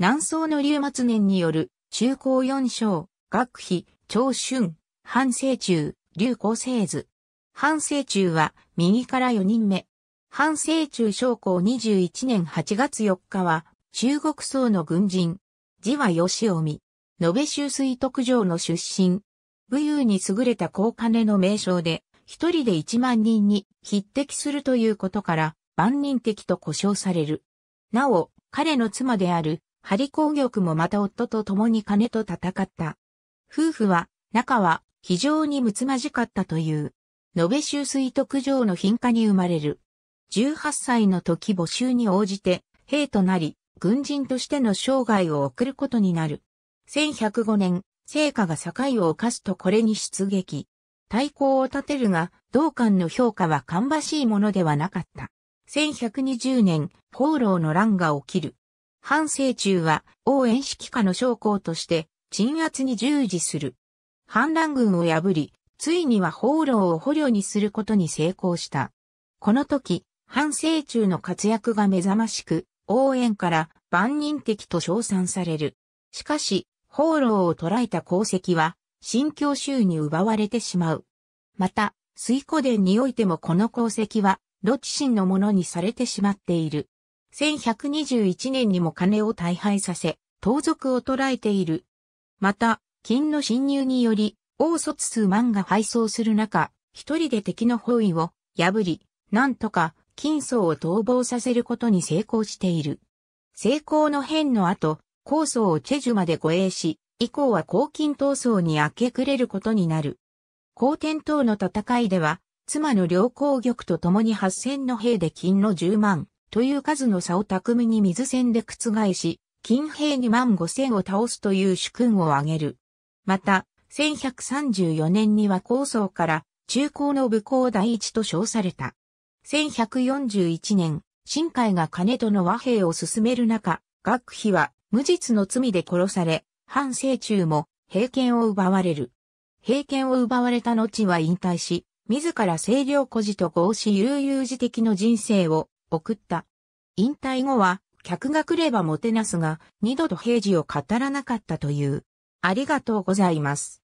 南宋の龍末年による中高四章、学費、長春、反清中、劉光聖図。反清中は右から4人目。反清中将校21年8月4日は中国宋の軍人。字は吉臣。延べ州水徳城の出身。武勇に優れた高金の名称で、一人で1万人に匹敵するということから、万人敵と呼称される。なお、彼の妻である、ハリ工玉もまた夫と共に金と戦った。夫婦は、仲は非常にむつまじかったという。延べ州水徳城の貧家に生まれる。18歳の時募集に応じて、兵となり、軍人としての生涯を送ることになる。1105年、聖火が境を犯すとこれに出撃。対抗を立てるが、同館の評価は芳しいものではなかった。1120年、放浪の乱が起きる。反清中は、応援指揮下の将校として、鎮圧に従事する。反乱軍を破り、ついには放浪を捕虜にすることに成功した。この時、反清中の活躍が目覚ましく、応援から万人敵と称賛される。しかし、放浪を捉えた功績は、新教州に奪われてしまう。また、水湖殿においてもこの功績は、ロチシンのものにされてしまっている。1121年にも金を大敗させ、盗賊を捕らえている。また、金の侵入により、王卒数万が敗走する中、一人で敵の包囲を破り、なんとか金層を逃亡させることに成功している。成功の変の後、高層をチェジュまで護衛し、以降は黄金闘争に明け暮れることになる。高天等の戦いでは、妻の良好玉と共に8000の兵で金の10万という数の差を巧みに水戦で覆し、金兵2万5000を倒すという主君を挙げる。また、1134年には高層から中高の武功第一と称された。1141年、新海が金との和平を進める中、学費は無実の罪で殺され、反清中も平権を奪われる。平権を奪われた後は引退し、自ら清涼孤児と合し悠々自適の人生を送った。引退後は、客が来ればもてなすが、二度と平時を語らなかったという。ありがとうございます。